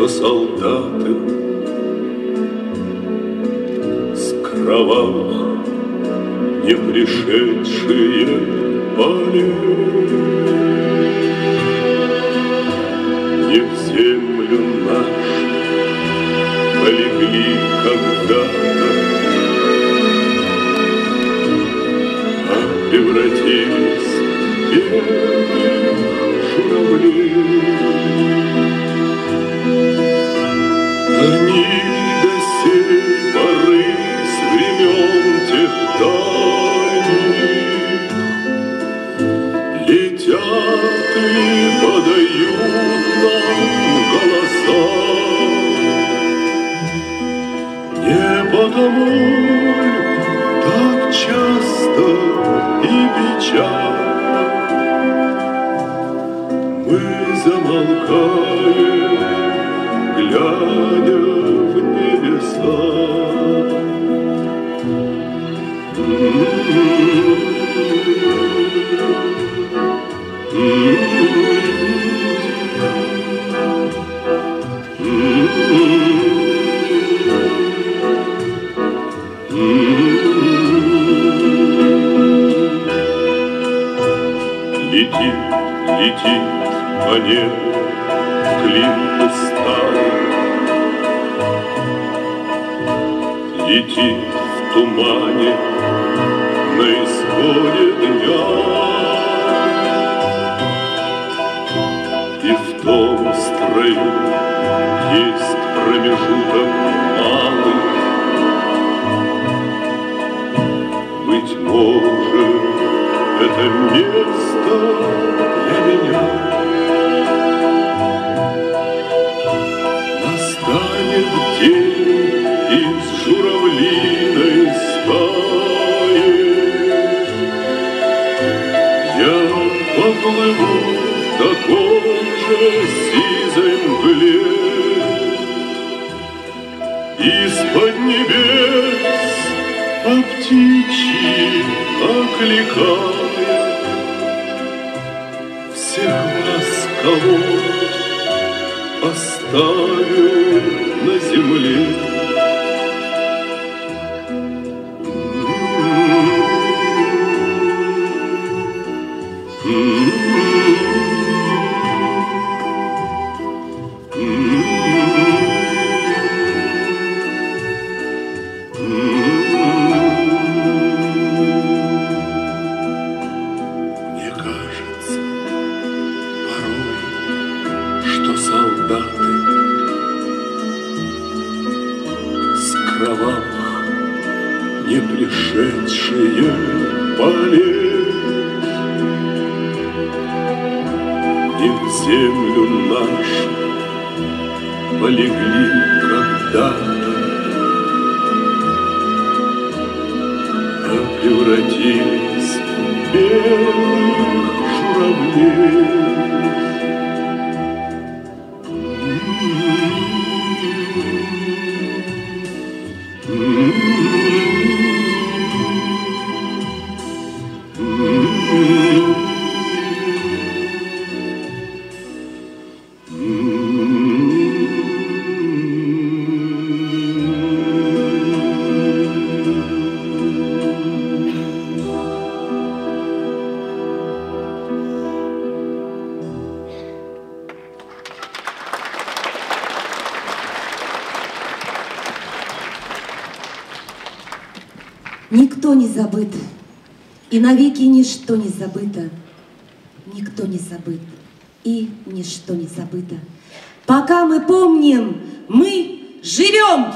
что солдаты с кровавых не пришедшие полей не в землю нашу полегли когда-то, а превратились в белых журавлей. И подают нам голоса. Не потому так часто и печально мы замолкаем, глядя Летит, летит по небу клин усталый, Летит в тумане на исходе дня. Том строю есть промежуток малый, Быть может, это место для меня. Настанет день сизой мгле Из-под небес по птичьи окликая Всех вас, кого оставил на земле не пришедшие полей не в землю нашу полегли когда-то, а превратились в белых журавлей. Никто не забыт, и навеки ничто не забыто. Никто не забыт, и ничто не забыто. Пока мы помним, мы живем!